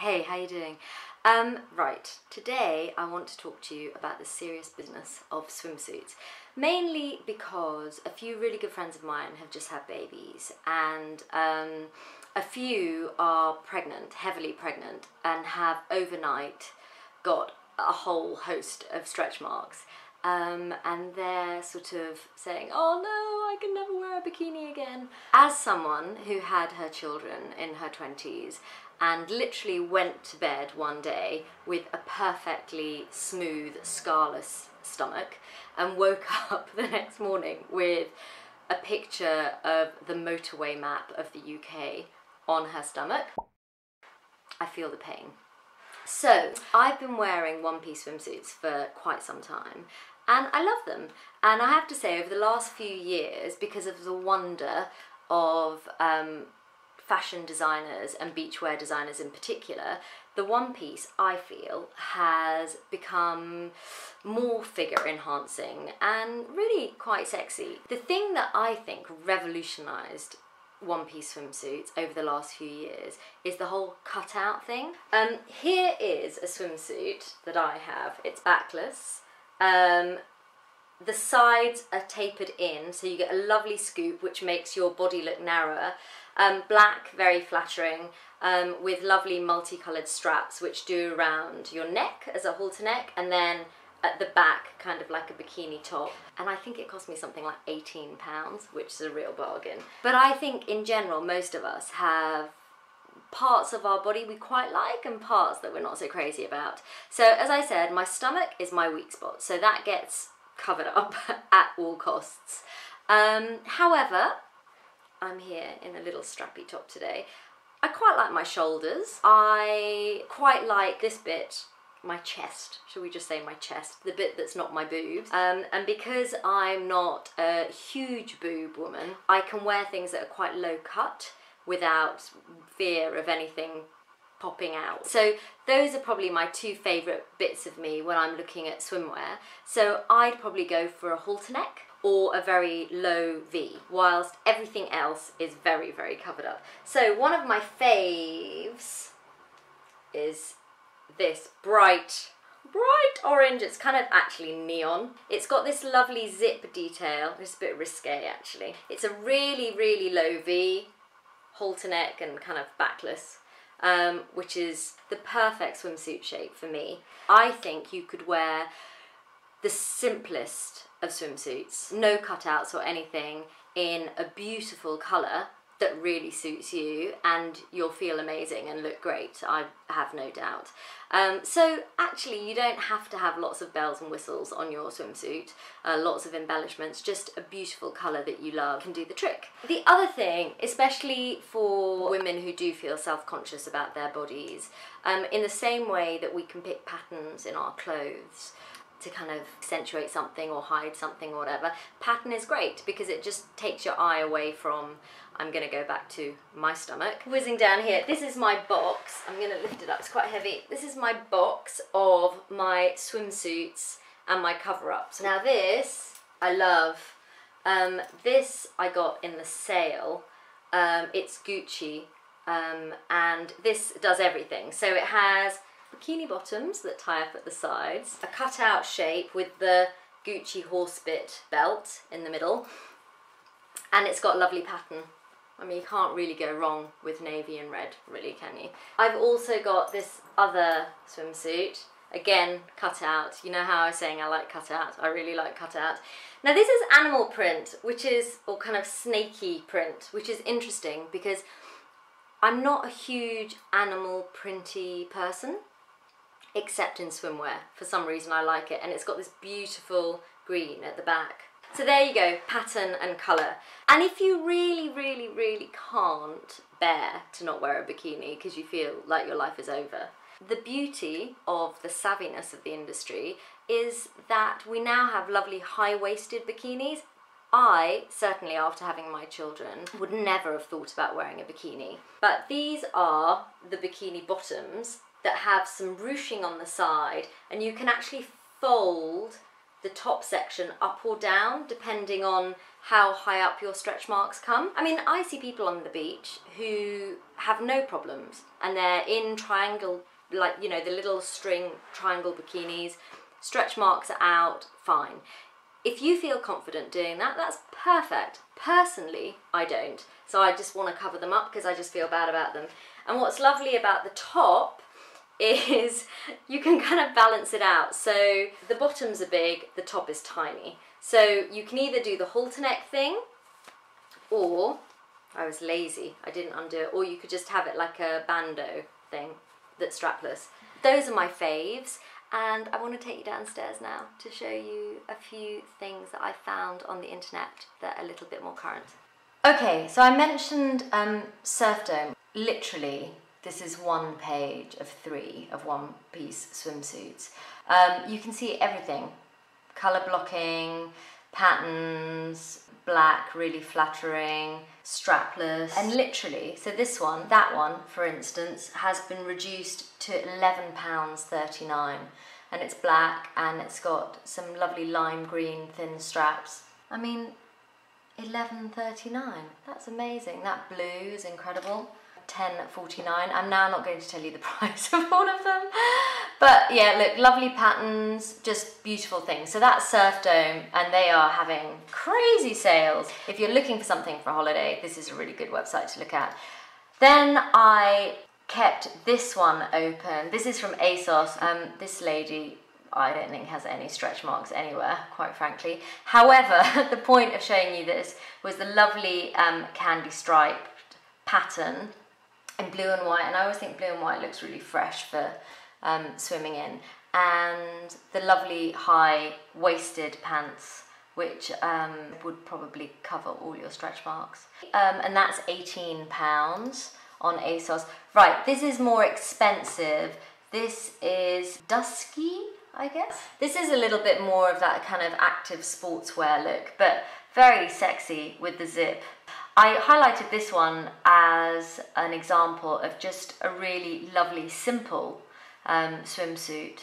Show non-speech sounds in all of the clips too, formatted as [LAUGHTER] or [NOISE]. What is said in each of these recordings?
Hey, how you doing? Um, right, today I want to talk to you about the serious business of swimsuits. Mainly because a few really good friends of mine have just had babies and um, a few are pregnant, heavily pregnant, and have overnight got a whole host of stretch marks. Um, and they're sort of saying, oh no, I can never wear a bikini again. As someone who had her children in her 20s and literally went to bed one day with a perfectly smooth, scarless stomach and woke [LAUGHS] up the next morning with a picture of the motorway map of the UK on her stomach, I feel the pain. So, I've been wearing one piece swimsuits for quite some time and I love them. And I have to say, over the last few years, because of the wonder of um, fashion designers and beachwear designers in particular, the one piece I feel has become more figure enhancing and really quite sexy. The thing that I think revolutionized one piece swimsuits over the last few years is the whole cutout thing. Um, here is a swimsuit that I have. It's backless. Um, the sides are tapered in so you get a lovely scoop which makes your body look narrower um, black, very flattering, um, with lovely multicoloured straps which do around your neck as a halter neck and then at the back kind of like a bikini top and I think it cost me something like 18 pounds which is a real bargain but I think in general most of us have parts of our body we quite like and parts that we're not so crazy about so as I said my stomach is my weak spot so that gets covered [LAUGHS] up at all costs um, however I'm here in a little strappy top today. I quite like my shoulders. I quite like this bit my chest, shall we just say my chest, the bit that's not my boobs. Um, and because I'm not a huge boob woman, I can wear things that are quite low cut without fear of anything popping out. So those are probably my two favourite bits of me when I'm looking at swimwear. So I'd probably go for a halter neck or a very low V, whilst everything else is very, very covered up. So one of my faves is this bright, bright orange. It's kind of actually neon. It's got this lovely zip detail. It's a bit risque actually. It's a really, really low V, halter neck and kind of backless. Um, which is the perfect swimsuit shape for me. I think you could wear the simplest of swimsuits, no cutouts or anything, in a beautiful colour that really suits you and you'll feel amazing and look great, I have no doubt. Um, so actually you don't have to have lots of bells and whistles on your swimsuit, uh, lots of embellishments, just a beautiful colour that you love can do the trick. The other thing, especially for women who do feel self-conscious about their bodies, um, in the same way that we can pick patterns in our clothes, to kind of accentuate something or hide something or whatever. Pattern is great because it just takes your eye away from, I'm gonna go back to my stomach. Whizzing down here, this is my box. I'm gonna lift it up, it's quite heavy. This is my box of my swimsuits and my cover-ups. Now this, I love. Um, this I got in the sale. Um, it's Gucci um, and this does everything. So it has bikini bottoms that tie up at the sides, a cutout shape with the Gucci horsebit belt in the middle, and it's got a lovely pattern. I mean, you can't really go wrong with navy and red, really, can you? I've also got this other swimsuit, again, cutout. You know how I was saying I like cutout? I really like cutout. Now this is animal print, which is, or kind of snaky print, which is interesting because I'm not a huge animal printy person except in swimwear. For some reason I like it and it's got this beautiful green at the back. So there you go, pattern and colour. And if you really, really, really can't bear to not wear a bikini because you feel like your life is over, the beauty of the savviness of the industry is that we now have lovely high-waisted bikinis. I, certainly after having my children, would never have thought about wearing a bikini. But these are the bikini bottoms that have some ruching on the side and you can actually fold the top section up or down depending on how high up your stretch marks come. I mean, I see people on the beach who have no problems and they're in triangle, like, you know, the little string triangle bikinis, stretch marks are out, fine. If you feel confident doing that, that's perfect. Personally, I don't. So I just want to cover them up because I just feel bad about them. And what's lovely about the top is you can kind of balance it out. So the bottoms are big, the top is tiny. So you can either do the halter neck thing or I was lazy, I didn't undo it, or you could just have it like a bandeau thing that's strapless. Those are my faves and I want to take you downstairs now to show you a few things that I found on the internet that are a little bit more current. Okay, so I mentioned um, Surfdome. Literally, this is one page of three of one piece swimsuits. Um, you can see everything colour blocking, patterns, black, really flattering, strapless, and literally, so this one, that one, for instance, has been reduced to £11.39 and it's black and it's got some lovely lime green thin straps. I mean, 11.39. That's amazing. That blue is incredible. 10.49. I'm now not going to tell you the [LAUGHS] price of all of them. But yeah, look, lovely patterns, just beautiful things. So that's Surfdome and they are having crazy sales. If you're looking for something for a holiday, this is a really good website to look at. Then I kept this one open. This is from ASOS. Um, this lady I don't think has any stretch marks anywhere, quite frankly. However, [LAUGHS] the point of showing you this was the lovely um, candy striped pattern in blue and white, and I always think blue and white looks really fresh for um, swimming in, and the lovely high waisted pants which um, would probably cover all your stretch marks. Um, and that's 18 pounds on ASOS. Right, this is more expensive. This is Duskii, I guess. This is a little bit more of that kind of active sportswear look, but very sexy with the zip. I highlighted this one as an example of just a really lovely, simple um, swimsuit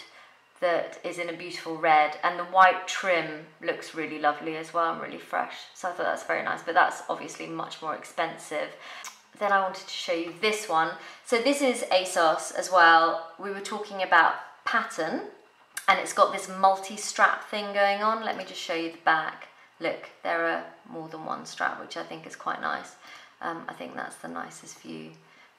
that is in a beautiful red and the white trim looks really lovely as well and really fresh. So I thought that's very nice but that's obviously much more expensive. Then I wanted to show you this one. So this is ASOS as well. We were talking about pattern and it's got this multi-strap thing going on. Let me just show you the back look there are more than one strap which I think is quite nice. Um, I think that's the nicest view.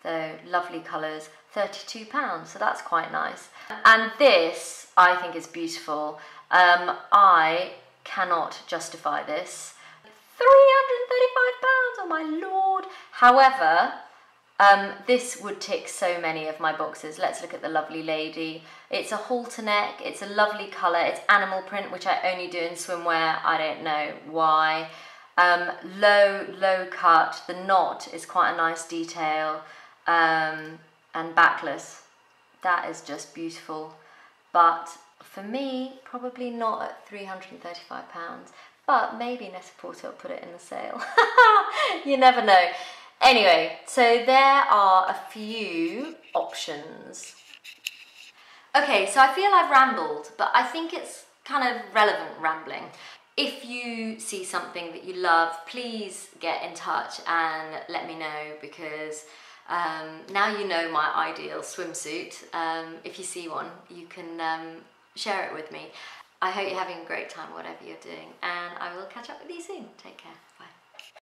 Though lovely colours 32 pounds so that's quite nice. And this I think is beautiful. Um, I cannot justify this. 335 pounds oh my lord. However um, this would tick so many of my boxes. Let's look at the lovely lady. It's a halter neck, it's a lovely colour, it's animal print, which I only do in swimwear, I don't know why. Um, low, low cut, the knot is quite a nice detail, um, and backless. That is just beautiful. But for me, probably not at £335, but maybe Net-a-Porter will put it in the sale. [LAUGHS] you never know. Anyway, so there are a few options. Okay, so I feel I've rambled, but I think it's kind of relevant rambling. If you see something that you love, please get in touch and let me know because um, now you know my ideal swimsuit. Um, if you see one, you can um, share it with me. I hope you're having a great time, whatever you're doing, and I will catch up with you soon. Take care. Bye.